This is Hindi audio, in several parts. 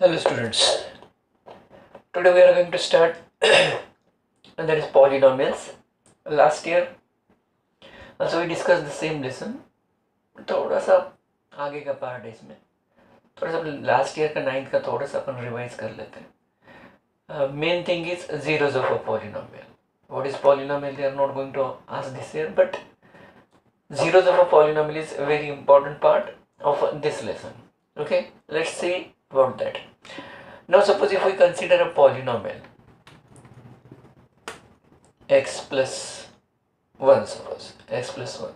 Hello students. Today we are going to start and that is polynomials. Last year also we discussed the same lesson. थोड़ा सा आगे का पार्ट है इसमें थोड़ा सा लास्ट ईयर का नाइन्थ का थोड़ा सा अपन रिवाइज कर लेते हैं main thing is zeros of a polynomial. What is polynomial? They are not going to ask this year, but zeros of a polynomial is a very important part of this lesson. Okay, let's see about that. Now suppose if we consider a polynomial x plus 1 suppose x plus 1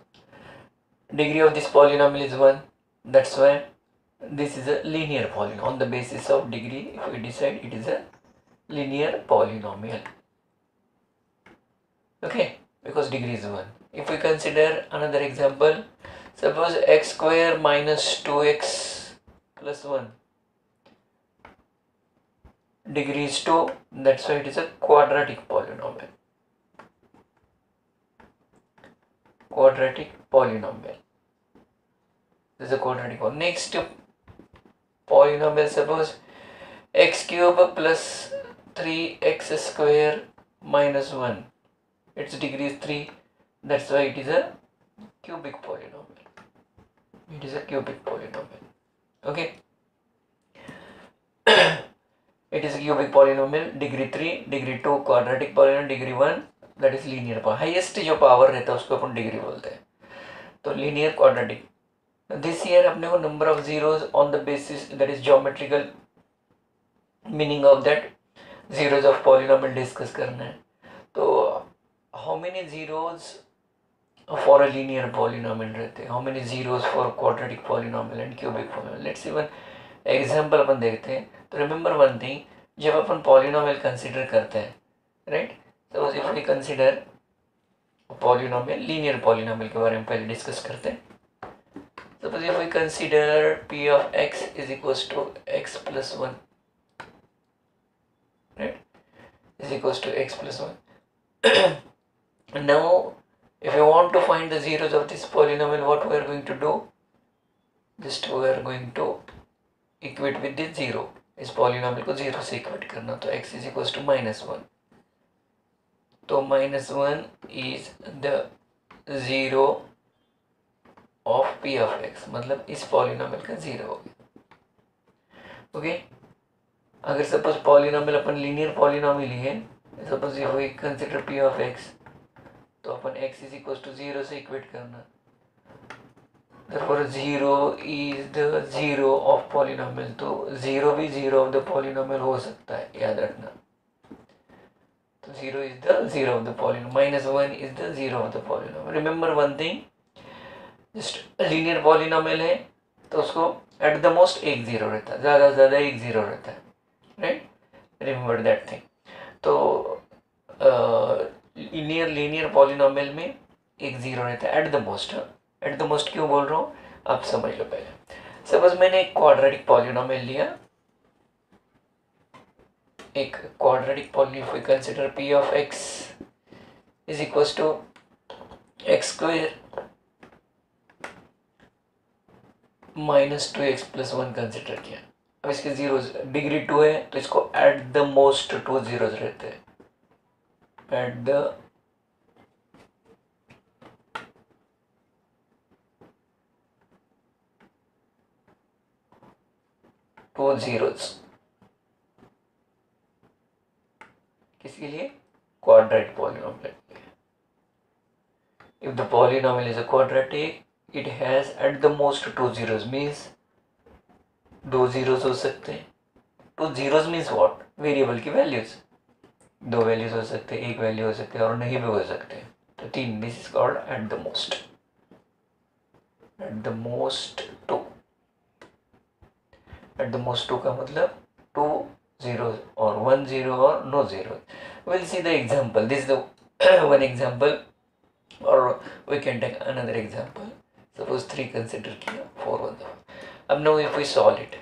degree of this polynomial is 1 that's why this is a linear polynomial. On the basis of degree if we decide it is a linear polynomial. Okay? Because degree is 1 if we consider another example suppose x square minus 2x plus 1 degree is 2 that's why it is a quadratic polynomial. Quadratic polynomial. This is a quadratic one. Next polynomial suppose x cube plus 3x square minus 1 its degree is 3 that's why it is a cubic polynomial. It is a cubic polynomial. Okay it is a cubic polynomial, degree 3 degree 2 quadratic polynomial, degree 1 that is linear power. Highest रहता है, उसको अपन डिग्री बोलते हैं। तो लीनियर क्वाड्रेटिक दिस ईयर अपने को number of zeros on the basis that is geometrical meaning of that zeros of polynomial discuss करना है। तो how many zeros for a linear polynomial रहते हैं? How many zeros for quadratic polynomial and cubic polynomial let's even example अपन देखते हैं। तो रिमेंबर वन थिंग जब अपन पॉलिनोमल कंसिडर करते हैं राइट तो if we consider polynomial linear polynomial के बारे में पहले डिस्कस करते हैं। Suppose if we consider p of x is equals to x plus one right is equals to x plus one now if you want to find the zeros of this we are going to do just we are going to equate with the zero इस polynomial को ज़ीरो से equate करना तो x is equals to minus one तो minus one is the zero of p of x मतलब इस polynomial का ज़ीरो हो गया। ओके अगर सपोज़ पॉलिनोमियल अपन लीनियर पॉलिनोमियल ही है suppose we consider p of x तो अपन x is equal to zero से इक्वेट करना। Therefore zero is the zero of polynomial तो ज़ीरो भी ज़ीरो ऑफ़ द पॉलिनोमियल हो सकता है, याद रखना। तो zero is the zero of the polynomial minus one is the zero of the polynomial remember one thing just linear polynomial है तो उसको एट द मोस्ट एक ज़ीरो रहता है, ज़्यादा ज़्यादा एक ज़ीरो रहता है राइट रिमेंबर दैट थिंग तो लीनियर लीनियर पॉलिनोमियल में एक ज़ीरो रहता है at the most at the most क्यों बोल रहा हूँ? आप समझ लो पहले। सपोज़ मैंने एक क्वाड्रेटिक पॉलिनोमियल लिया। एक quadratic polynomial consider p of x is equals to x square minus two x plus one consider किया। अब इसके ज़ीरो डिग्री टू है तो इसको at the most two zeros रहते हैं। एट द टू जीरोज किसके लिए? Quadrate polynomial if the polynomial is a quadratic, it has at the most two zeros means दो जीरोस हो सकते हैं. Two zeros means what variable की वैल्यूज़ दो वैल्यूज़ हो सकते हैं, एक वैल्यू हो सकते हैं और नहीं भी हो सकते तो तीन this is called at the most at the most two at the most two का मतलब टू ज़ीरो और वन ज़ीरो और no zero will see the example this the one example और we can take another example suppose three consider किया फोर वन अब now if we solve it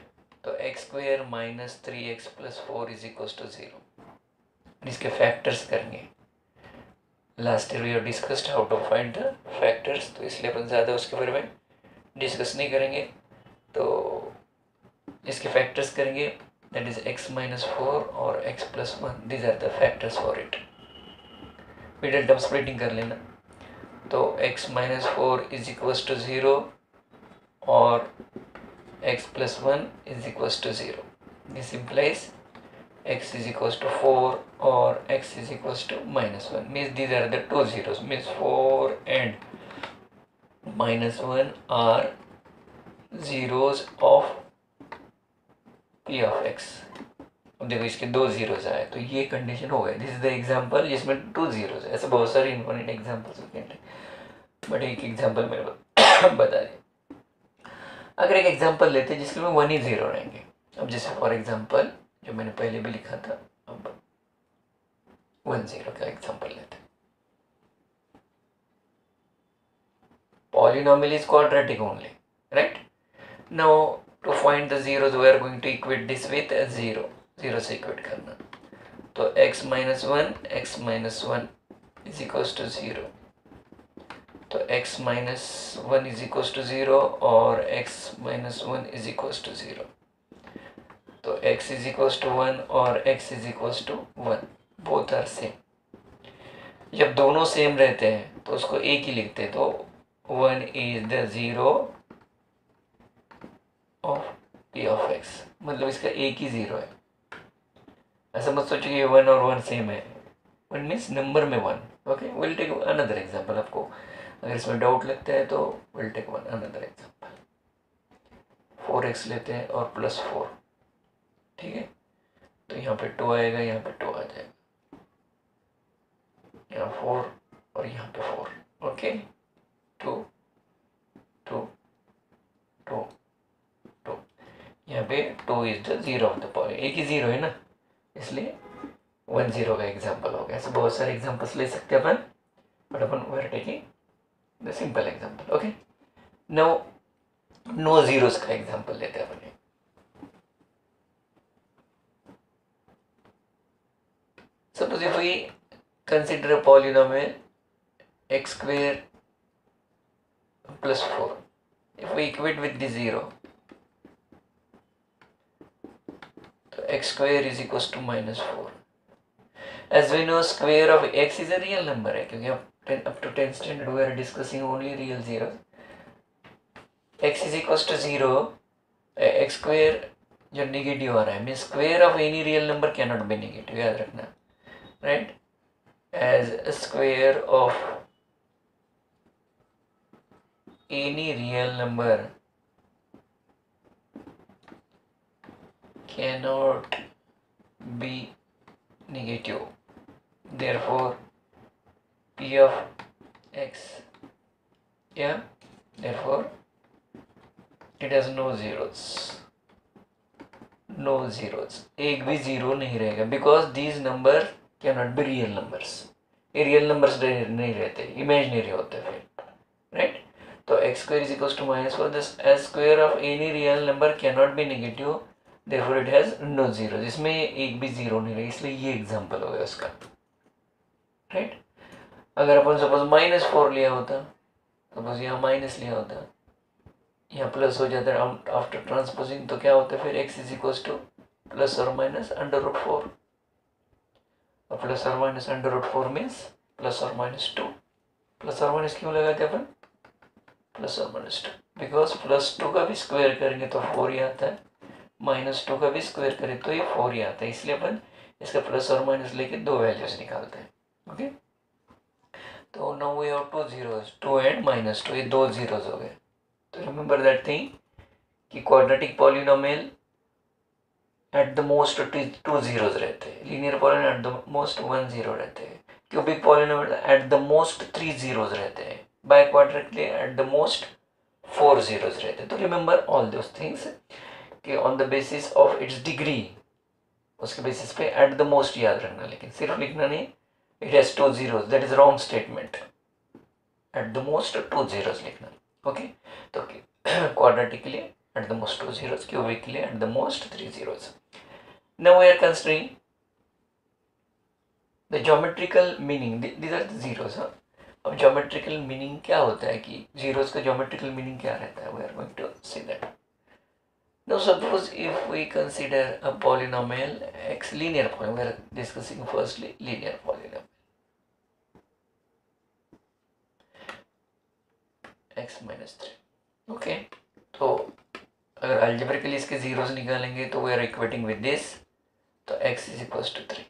तो x square minus three x plus four is equal to zero इसके फैक्टर्स करेंगे. Last year we have discussed how to find the factors तो इसलिए अपन ज़्यादा उसके बारे में डिस्कस नहीं करेंगे. तो इसके फैक्टर्स करेंगे that is x minus four और x plus one these are the factors for it middle term splitting कर लेना। तो x minus four is equal to zero और x plus one is equal to zero this implies x is equals to four और x is equals to minus one means these are the two zeros means four and minus one are zeros of p of x, अब देखो इसके दो जीरोस आए तो ये कंडीशन हो गया दिस इज़ द एग्जांपल जिसमें टू जीरोस है। ऐसे बहुत सारे इन्फोनेट एग्जांपल्स होते हैं। बट एक एग्जांपल मेरे बता दें। अगर एक एग्जांपल लेते हैं जिसके में वन ही ज़ीरो रहेंगे। अब जैसे फॉर एग्जांपल जो मैंने पहले भी लिखा था, अब वन ज़ीरो का एग्जांपल लेते हैं। Polynomial is quadratic only, right? Now find the zeros we are going to equate this with a zero zero से equate करना तो x minus one x minus one is equals to zero तो x minus one is equals to zero और x minus one is equals to zero तो x is equals to one और x is equals to one both are same जब दोनों सेम रहते हैं तो उसको एक ही लिखते हैं तो one is the zero of p of x मतलब इसका एक ही ज़ीरो है। ऐसा मत सोचो कि वन और वन सेम है। वन मीन्स नंबर में one okay will take another example आपको। अगर इसमें डाउट लगता है तो will take one another example four x लेते हैं और प्लस फोर ठीक है? तो यहाँ पे टू आएगा, यहाँ पे टू आ जाएगा। यहाँ फोर और यहाँ पे four okay two two two यहाँ पे two is the zero of the point एक ही ज़ीरो है ना? इसलिए वन ज़ीरो का एग्ज़ाम्पल हो गया। ऐसे बहुत सारे एग्जाम्पल्स ले सकते हैं अपन but upon we are taking the simple example okay no no zeros का एग्ज़ाम्पल लेते हैं अपन। Suppose if we consider a polynomial x square plus 4. If we equate with the 0, so x square is equals to minus 4. As we know square of x is a real number है क्योंकि अब 10 up to 10 standard we are discussing only real zeros. x is equals to 0 x square जो नेगेटिव आ रहा है mean square of any real number can not be negative याद रखना right as a square of any real cannot be negative. Therefore, p of x, yeah? Therefore, it has no zeros. No zeros. भी ज़ीरो नहीं रहेगा because these number can not be real numbers ये रियल नंबर्स नहीं रहते इमेजनरी होते फिर राइट तो x square is equals to minus four this as square of any real number can not be negative therefore it has no zero जिसमें एक भी ज़ीरो नहीं रहे, इसलिए ये एग्जांपल हो गया उसका। राइट अगर अपन सपोज़ माइनस फोर लिया होता सपोज़ यहाँ माइनस लिया होता, यहाँ प्लस हो जाता है आफ्टर ट्रांसपोजिंग तो क्या होता है फिर x is equals to plus और माइनस अंडर रूट फोर और प्लस और minus under root four means plus और माइनस टू प्लस और माइनस क्यों लगाते अपन? प्लस और minus two because plus two का भी स्क्वायर करेंगे तो फोर ही आता है। माइनस टू का भी स्क्वायर करें तो ये फोर ही आता है। इसलिए अपन इसका प्लस और माइनस लेके दो वैल्यूज़ निकालते हैं। ओके तो now we have two zeros two and minus two ये दो जीरोस हो गए। तो रिमेंबर दैट थिंग कि quadratic polynomial at the most two zeros रहते हैं। Linear polynomial at the most one zero रहते हैं। Cubic polynomial at the most three zeros रहते हैं। Biquadratically at the most four zeros रहते हैं। तो रिमेंबर ऑल दोज थिंग्स कि on the basis of its degree उसके बेसिस पे एट द मोस्ट याद रखना, लेकिन सिर्फ़ लिखना नहीं it has two zero that is wrong statement at the most two zero लिखना ओके तो क्वारिटी के लिए at the most two zero cubic के लिए at the most three zero we are considering the geometrical meaning these are zeros अब जोमेट्रिकल मीनिंग क्या होता है कि जीरोज का ज्योमेट्रिकल मीनिंग क्या रहता है? We are going to see that Now suppose if we consider a polynomial x linear polynomial we are discussing firstly linear polynomial x minus three okay तो अगर अल्जेब्रिकली इसके जीरोस निकालेंगे तो we are equating with this तो x is equal to three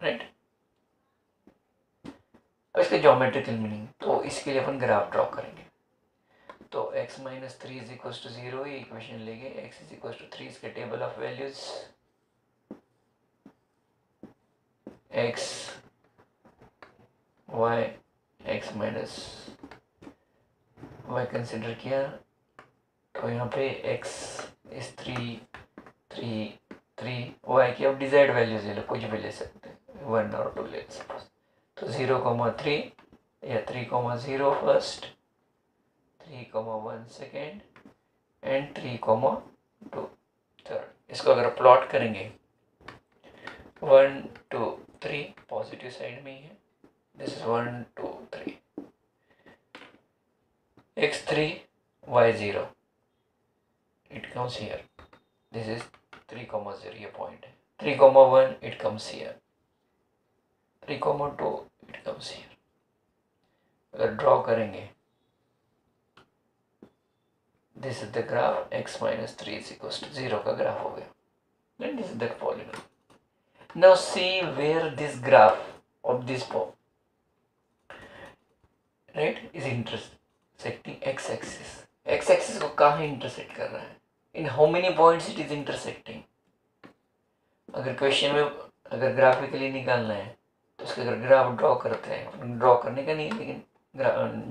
right अब इसके ज्योमेट्रिकल मीनिंग तो इसके लिए अपन ग्राफ ड्रॉ करेंगे तो x minus three is equal to zero ये इक्वेशन लेंगे। x is equal to three इसके table of values x, y, x minus y consider किया। तो यहाँ पे x is three three three y की अब डिजायर्ड वैल्यूज़ ले लो, कुछ भी ले सकते हैं। वन और टू ले सपोज़ तो ज़ीरो कोमा थ्री या three comma zero first three comma one second and three comma two third इसको अगर प्लॉट करेंगे one two three positive side में ही है। This is one two three x3 y0 it comes here. This is 3 comma 0 ये पॉइंट है। 3 comma 1 it comes here. 3 comma 2 it comes here. अगर ड्रॉ करेंगे this is the graph x minus three is equal to zero का ग्राफ हो गया। Then this is the polynomial. Now see where this graph of this point right, is intersecting x axis. X axis को कहाँ इंटरसेक्ट कर रहा है? In how many points it is intersecting अगर क्वेश्चन में, अगर ग्राफिकली निकालना है तो उसके अगर ग्राफ ड्रॉ करते हैं ड्रॉ करने का नहीं है, लेकिन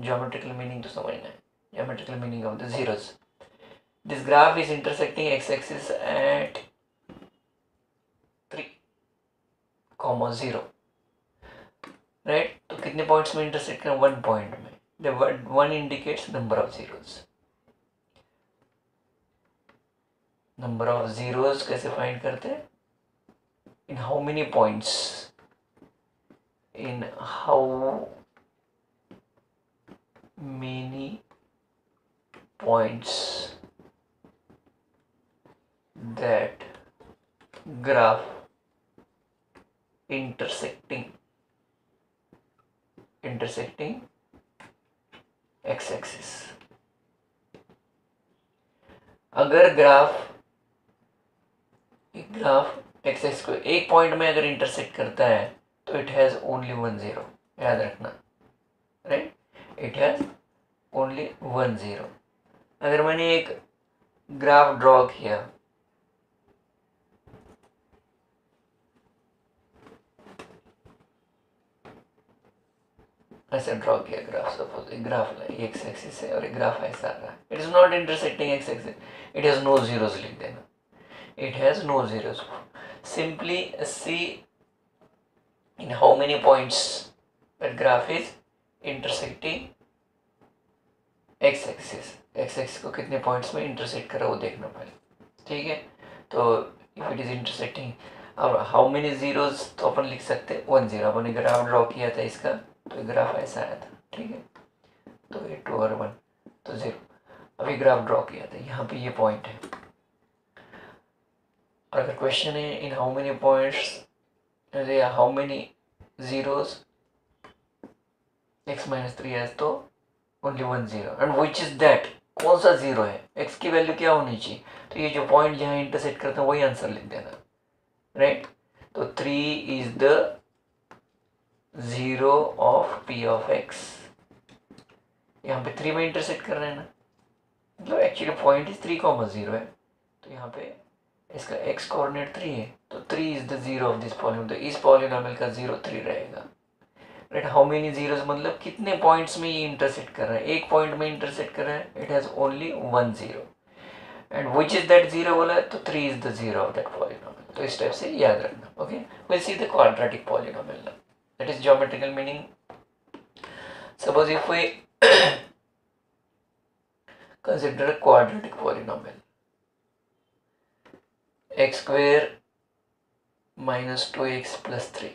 ज्योमेट्रिकल मीनिंग तो समझना है। Geometrical meaning of the zeros graph is intersecting x axis at three comma zero right तो कितने पॉइंट्स में इंटरसेक्ट करें वन पॉइंट में word 1 indicates number of zeros number of zeros कैसे find करते हैं in how many points in how many points that graph intersecting intersecting axis अगर ग्राफ एक ग्राफ एक्स एक्स को एक पॉइंट में अगर इंटरसेक्ट करता है तो it has only one zero याद रखना। Right it has only one zero अगर मैंने एक ग्राफ ड्रॉ किया ऐसे ड्रॉ किया ग्राफ सपोज़ एक ग्राफ एक्स एक्सिस है और एक ग्राफ ऐसा आ रहा है it is not intersecting x axis it has no zeros लिख देना it has no zeros simply see in how many points that graph is intersecting x axis x axis को कितने पॉइंट्स में इंटरसेक्ट करा वो देखना पहले। ठीक है? तो इफ़ इट इज़ इंटरसेक्टिंग अब हाउ मेनी जीरोस तो अपन लिख सकते हैं? वन ज़ीरो अपन ग्राफ ड्रॉ किया था इसका तो ग्राफ ऐसा आया था, ठीक है? तो ये टू और वन तो ज़ीरो अभी ग्राफ ड्रॉ किया था, यहाँ पे ये पॉइंट है। और अगर क्वेश्चन है in how many points how many zeros x minus three is तो only one zero and which is that कौन सा ज़ीरो है? एक्स की वैल्यू क्या होनी चाहिए? तो ये जो पॉइंट जहाँ इंटरसेक्ट करते हैं, वही आंसर लिख देना। Right right? तो three is the zero of P of x. यहाँ पे थ्री में इंटरसेक्ट कर रहे हैं ना। मतलब actually point is three comma zero है। तो यहाँ पे इसका एक्स कोऑर्डिनेट थ्री है। तो three is the zero of this polynomial तो इस पॉलिनोमियल का ज़ीरो थ्री रहेगा। राइट हाउ मेनी जीरोस मतलब कितने पॉइंट्स में ये इंटरसेक्ट कर रहा है? एक पॉइंट में इंटरसेक्ट कर रहा है। It has only one zero and which is that zero बोला है तो three is the zero of that polynomial तो इस टाइप से याद रखना okay will see the quadratic polynomial that is geometrical meaning suppose if we consider a quadratic polynomial x square two x plus three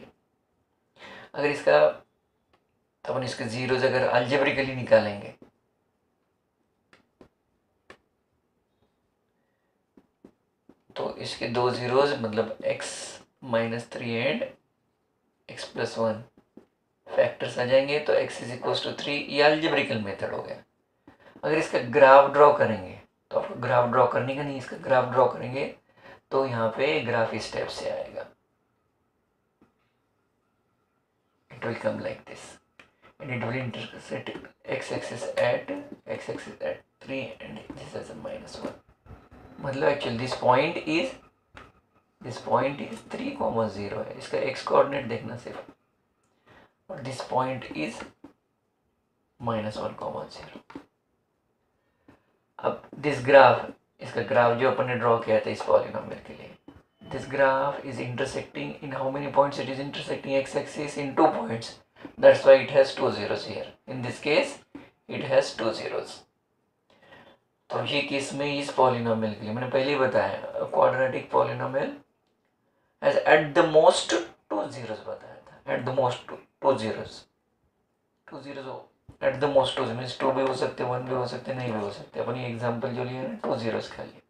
अगर इसका तो अपन इसके जीरोज अगर अल्जेब्रिकली निकालेंगे तो इसके दो जीरोज मतलब X minus three and X plus one factors आ जाएँगे तो X is equal to three ये अल्जेब्रिकल मेथड हो गया। अगर इसका ग्राफ ड्रॉ करेंगे तो आपको ग्राफ ड्रॉ करने का नहीं, इसका ग्राफ ड्रॉ करेंगे तो यहाँ पे ग्राफ इस स्टेप से आएगा। It will come like this it will intersect x-axis at x-axis at 3 and this is a minus 1 मतलब actually this point is this point is three comma zero है इसका एक्स कोऑर्डिनेट देखना सिर्फ़। और this point is minus one comma zero अब दिस ग्राफ इसका ग्राफ जो अपन ने ड्रॉ किया था इस पॉलिनोमियल के लिए this graph is intersecting in how many points it is intersecting x axis in two points that's why it has two zeros here. In this case, it has two zeros. तो ये केस में इस पॉलिनोमियल के लिए मैंने पहले ही बताया quadratic polynomial has at the most two zeros बताया था at the most two zeros two zeros at the most two means two भी हो सकते वन भी हो सकते नहीं भी हो सकते अपन ये एग्जांपल जो लिए ना टू जीरोस का लिए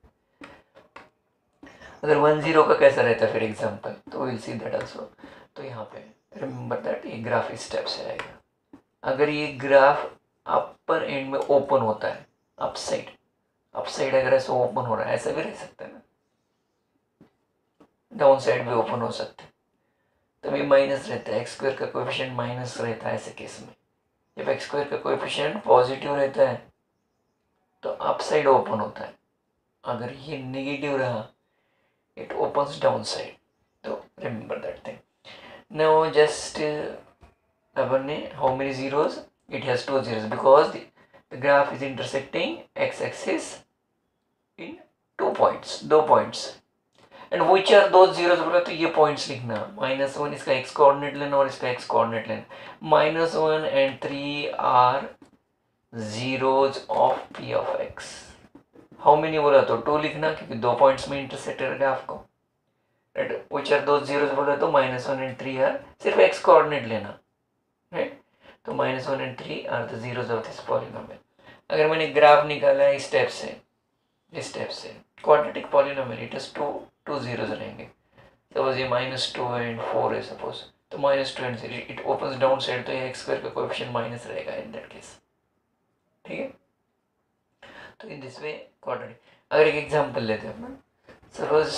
अगर वन ज़ीरो का कैसा रहता है फिर एग्जांपल तो विल सी दैट आल्सो तो यहाँ पे रिमेंबर दैट ये ग्राफ इस स्टेप से आएगा। अगर ये ग्राफ अपर एंड में ओपन होता है अपसाइड अपसाइड अगर ऐसा ओपन हो रहा है, ऐसा भी रह सकता है। डाउन साइड भी ओपन हो सकते हैं। तभी माइनस रहता है एक्स स्क्वायर का कोएफिशिएंट माइनस रहता है ऐसे केस में। जब एक्स स्क्वायर का कोएफिशिएंट पॉजिटिव रहता है तो अप साइड ओपन होता है। अगर ये नेगेटिव रहा इट ओपन्स डाउन साइड तो remember that thing just uh, अपन ने many zeros? It has two zeros because the, the graph is intersecting x axis in two points दो points and which are those zeros? बोला तो ये points लिखना। Minus वन इसका x coordinate लेना और इसका x coordinate लेना। Minus one and three are zeros of p of x. How many बोला तो? टू लिखना, क्योंकि दो points में intersect करेगा आपको। राइट विच आर दो जीरोस बोले तो? Minus one and three are सिर्फ़ एक्स कोऑर्डिनेट लेना। राइट तो minus one and three are the zeros of this polynomial अगर मैंने ग्राफ निकाला है इस स्टेप से, इस स्टेप से। Quadratic polynomial it is two two zeros रहेंगे। सपोज़ ये माइनस टू एंड फोर है सपोज़ तो minus two and zero it open down side तो ये एक्स स्क्वायर का कोएफिशिएंट माइनस रहेगा इन दैट केस ठीक है? तो इन दिस वे क्वाड्रेटिक अगर एक एग्जांपल लेते हैं अपना। सपोज़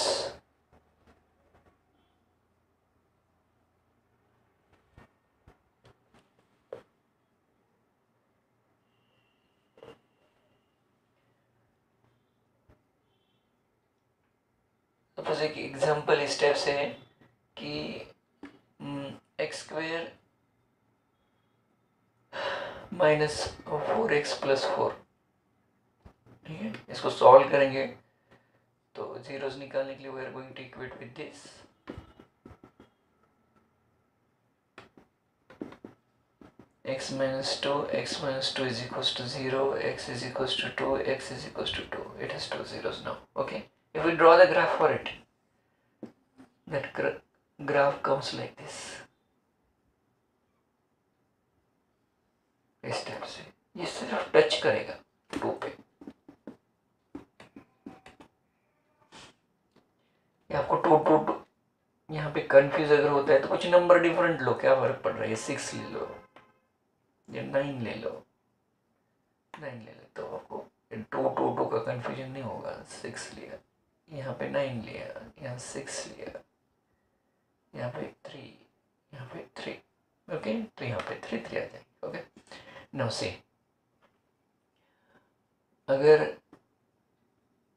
सपोज़ एक एग्जांपल इस टाइप से है कि x square minus four x plus four ठीक है? इसको सॉल्व करेंगे तो जीरोस निकालने के लिए we are going to equate with this x minus 2 x minus 2 is equals to 0 x is equals to 2 x is equals to 2 it has two zeros now, okay? If we draw the graph for it, that gra, graph comes like this. इस टाइप से, ये सिर्फ़ टच करेगा टू पे। आपको टू टू टू यहाँ पे कंफ्यूज अगर होता है तो कुछ नंबर डिफरेंट लो, क्या फ़र्क पड़ रहा है? सिक्स ले लो, या नाइन ले लो। नाइन ले लो तो आपको टू टू टू का कंफ्यूजन नहीं होगा सिक्स लिया। यहाँ पे नाइन लिया, यहाँ सिक्स लिया, यहाँ पे थ्री यहाँ पे थ्री ओके तो यहाँ पे थ्री थ्री आ जाएगी ओके नो से अगर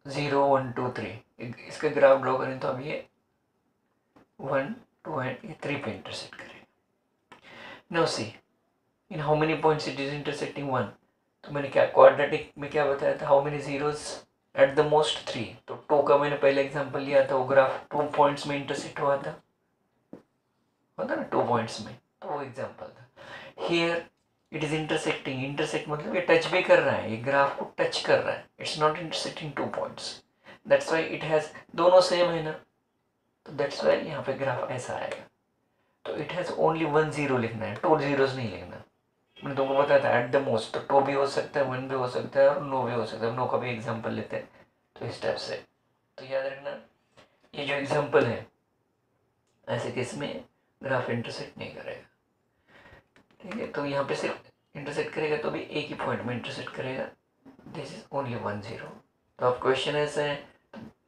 ज़ीरो वन टू थ्री इसका ग्राफ ड्रॉ करें तो अब ये वन टू एंड ये थ्री पे इंटरसेक्ट करें। Now see in how many points it is intersecting one तो मैंने क्या क्वाड्रेटिक में क्या बताया था? How many zeros at the most three तो टू का मैंने पहले एग्जांपल लिया था, वो ग्राफ टू पॉइंट्स में इंटरसेक्ट हुआ था। होता ना टू पॉइंट्स में? तो वो एग्जांपल था। Here it is intersecting intersect मतलब ये टच भी कर रहा है, ये ग्राफ को टच कर रहा है। It's not intersecting two points that's why it has दोनों सेम है ना। तो दैट्स वाई यहाँ पे ग्राफ ऐसा आएगा। तो it has only one zero लिखना है। टू जीरोज नहीं लिखना। मैंने तुमको बताया था एट द मोस्ट तो टू भी हो सकता है, वन भी हो सकता है और नो भी हो सकता है, नो का भी एग्ज़ाम्पल लेते हैं। तो इस टाइप से। तो याद रखना, ये जो एग्ज़ाम्पल है, ऐसे केस में ग्राफ इंटरसेक्ट नहीं करेगा। ठीक है तो यहाँ पे सिर्फ़ इंटरसेक्ट करेगा तो भी एक ही पॉइंट में इंटरसेक्ट करेगा। This is only one zero तो अब क्वेश्चन ऐसा है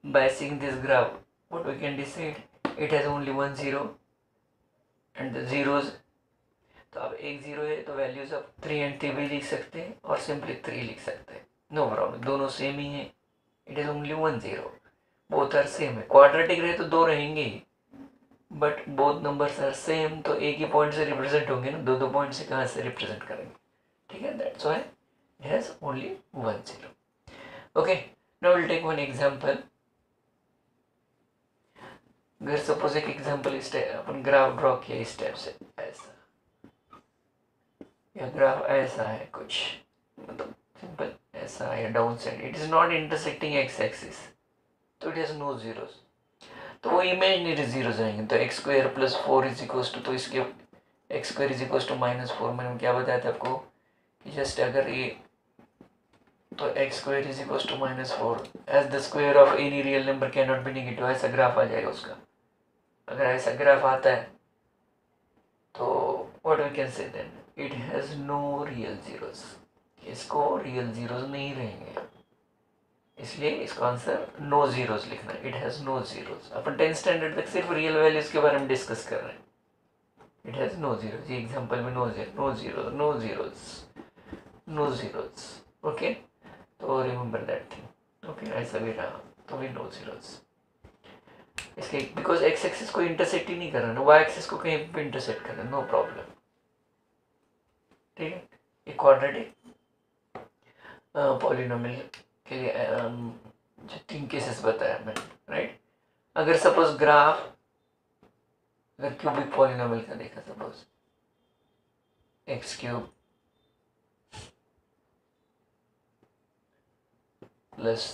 by seeing this graph what we can decide it has only one zero and zeros तो अब एक ज़ीरो है तो वैल्यूज़ आप थ्री एंड थ्री भी लिख सकते हैं और सिंपली थ्री लिख सकते हैं। नो प्रॉब्लम दोनों सेम ही है। It is only one zero both are same है। क्वाड्रेटिक रहे तो दो रहेंगे ही। But both numbers are same तो एक ही पॉइंट से रिप्रेजेंट होंगे ना। दो दो पॉइंट से कहाँ से रिप्रेजेंट करेंगे? ठीक है that's why it has only one zero okay now will take one example अगर सपोज़ एक एग्जांपल इस अपन ग्राफ ड्रॉ किया इस टाइप से। ऐसा। या ग्राफ ऐसा है कुछ मतलब सिंपल ऐसा है down side it is not intersecting x axis तो इट हैज़ नो जीरोस तो वो इमेजनरी जीरोस आएँगे तो x square plus four is equals to तो इसके x square is equals to minus four मैंने क्या बताया था आपको कि जस्ट अगर ये तो x square is equals to minus four as the square of any real number can not be negative ऐसा ग्राफ आ जाएगा उसका। अगर ऐसा ग्राफ आता है तो what we can say then it has no real zeros इसको रियल जीरोस नहीं रहेंगे। इसलिए इसका आंसर नो जीरोस लिखना इट हैज़ नो जीरोस अपन टेंथ स्टैंडर्ड तक सिर्फ़ रियल वैल्यूज़ के बारे में डिस्कस कर रहे हैं। इट हैज़ नो जीरोस ये एग्जांपल में no zero no zero no zeros no zeros okay तो रिमेंबर दैट थिंग ओके ऐसा भी रहा। तो भी नो जीरोस इसके बिकॉज़ एक्स एक्सिस को इंटरसेक्ट ही नहीं कर रहा ना। वाई एक्सिस को कहीं पे इंटरसेक्ट कर रहा नो प्रॉब्लम ठीक है क्वाड्रेटिक पॉलिनोमियल के लिए जो तीन केसेस बताया मैंने राइट अगर सपोज़ ग्राफ अगर क्यूबिक पॉलिनोमियल का देखा suppose x cube plus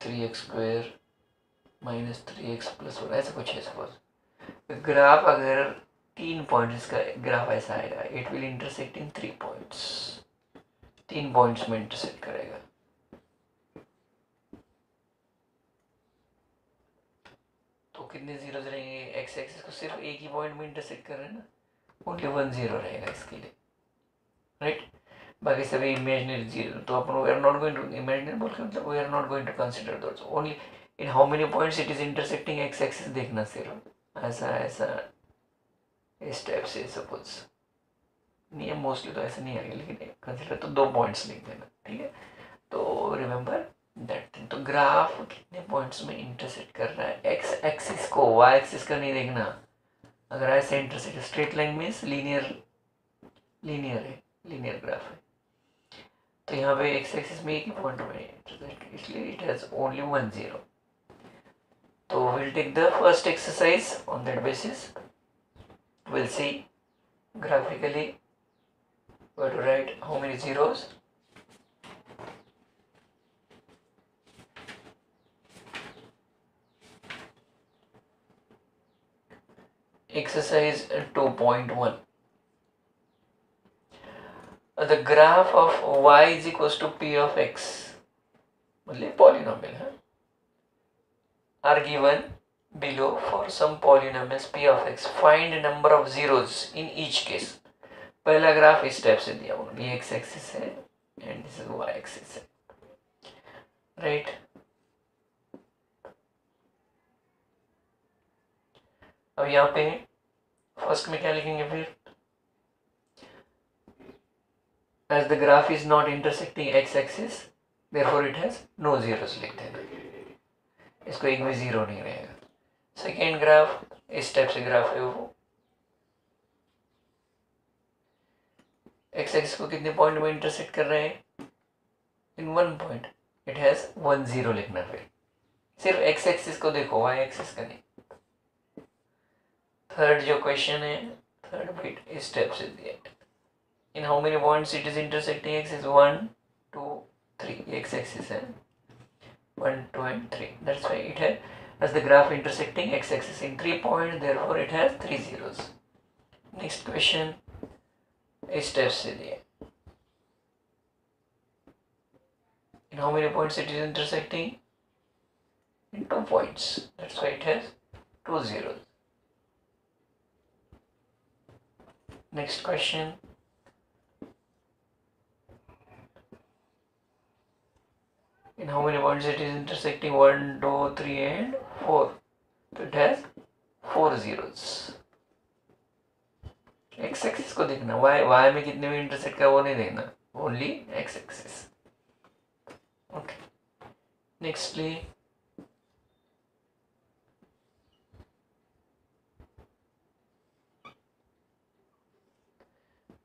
three x square minus three x plus one ऐसा कुछ है सपोज़ ग्राफ अगर तीन पॉइंट्स का ग्राफ ऐसा आएगा। It will intersect in three points तीन पॉइंट्स में इंटरसेक्ट करेगा। तो कितने जीरोज रहेंगे? एक्स एक्सिस को सिर्फ़ एक ही पॉइंट में इंटरसेक्ट कर रहे हैं ना? ओनली वन ज़ीरो रहेगा इसके लिए। राइट बाकी सभी इमेजनरी ज़ीरो तो अपन we are not going to imaginary बोल के मतलब we are not going to consider those only in how many points it is intersecting x axis देखना सिर्फ़। ऐसा ऐसा। इस टाइप से सपोज़ नहीं है मोस्टली तो ऐसा नहीं आएगा लेकिन कंसिडर तो दो पॉइंट्स लिख देना, ठीक है? तो रिमेंबर दैट थिंग तो ग्राफ कितने पॉइंट्स में इंटरसेक्ट कर रहा है? एक्स एक्सिस को वाई एक्सिस का नहीं देखना। अगर ऐसे intersect straight line means linear linear है लीनियर ग्राफ है। तो यहाँ पे एक्स एक्सिस में एक ही पॉइंट में इंटरसेक्ट इसलिए it has only one zero So we'll take the first exercise on that basis. We'll see graphically where to write how many zeros. Exercise 2.1. Uh, The graph of y is equals to p of x. मतलब polynomial है are given below for some polynomials p of x find number of zeros in each case पहला ग्राफ इस टाइप से दिया हुआ ये एक्स एक्सिस है and this is y axis है राइट अब यहाँ पे फ़र्स्ट में क्या लिखेंगे फिर as the graph is not intersecting x axis therefore it has no zeros लिख देना इसको एक भी ज़ीरो नहीं रहेगा सेकेंड ग्राफ इस टाइप से ग्राफ है वो। एक्स एक्स को कितने पॉइंट में इंटरसेक्ट कर रहे हैं? In one point it has one zero लिखना फिर। सिर्फ़ एक्स एक्सिस को देखो वाई एक्सिस का नहीं। थर्ड जो क्वेश्चन है थर्ड बिट इस टाइप से दिया in how many points it is intersecting axis one two three x axis है। 1, 2 and 3. That's why it has, has the graph intersecting x-axis in 3 points, therefore it has 3 zeros. Next question is step से दिया. In how many points it is intersecting? in two points. That's why it has two zeros. Next question. In how many points it is intersecting 1, 2, 3 and 4. So it has four zeros. X axis को देखना वाई वाई में कितने में इंटरसेक्ट का वो नहीं देखना only x axis okay nextly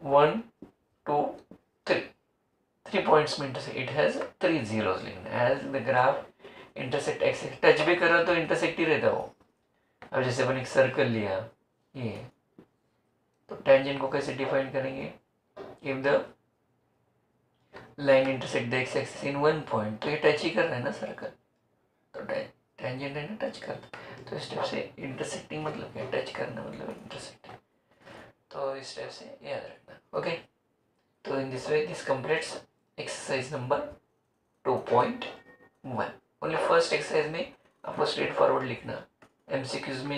one two three three points में intersect it has three zeros लिखना as the graph intersect x touch भी करो तो इंटरसेक्ट ही रहता वो। अब जैसे अपन एक सर्कल लिया, ये। तो टेंजेंट को कैसे डिफाइन करेंगे? If the line intersect the x axis in one point तो ये टच ही कर रहा है ना सर्कल तो टेंजेंट है ना टच कर तो इस टाइप से इंटरसेक्टिंग मतलब क्या? टच करना मतलब इंटरसेक्टिंग तो इस टाइप से याद रखना। ओके तो in this way this completes exercise number two point one only first exercise में आपको स्ट्रेट फॉरवर्ड लिखना एम में